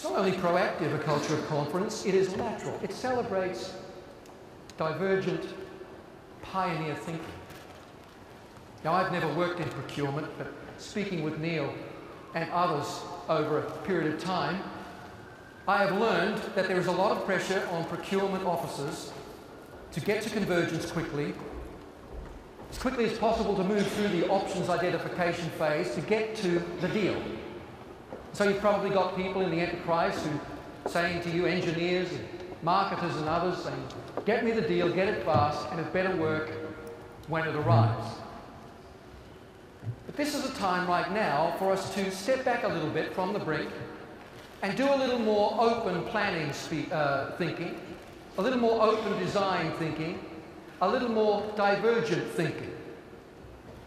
It's not only proactive, a culture of confidence, it is lateral. It celebrates divergent pioneer thinking. Now, I've never worked in procurement, but speaking with Neil and others over a period of time, I have learned that there is a lot of pressure on procurement officers to get to convergence quickly, as quickly as possible to move through the options identification phase to get to the deal. So you've probably got people in the enterprise who saying to you, engineers and marketers and others, saying, get me the deal, get it fast, and it better work when it arrives. But this is a time right now for us to step back a little bit from the brink and do a little more open planning uh, thinking, a little more open design thinking, a little more divergent thinking.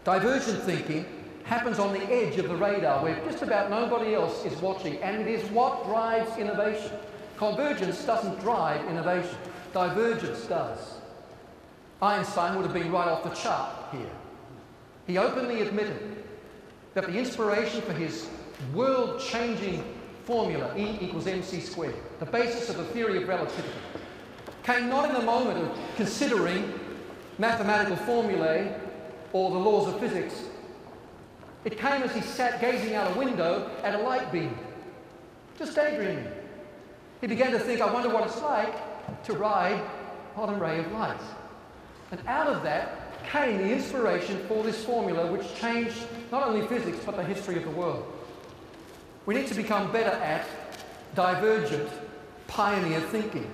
Divergent thinking happens on the edge of the radar where just about nobody else is watching, and it is what drives innovation. Convergence doesn't drive innovation, divergence does. Einstein would have been right off the chart here. He openly admitted that the inspiration for his world changing formula, E equals mc squared, the basis of the theory of relativity, came not in the moment of considering mathematical formulae or the laws of physics. It came as he sat gazing out a window at a light beam, just daydreaming. He began to think, I wonder what it's like to ride on a ray of light. And out of that came the inspiration for this formula, which changed not only physics but the history of the world. We need to become better at divergent pioneer thinking.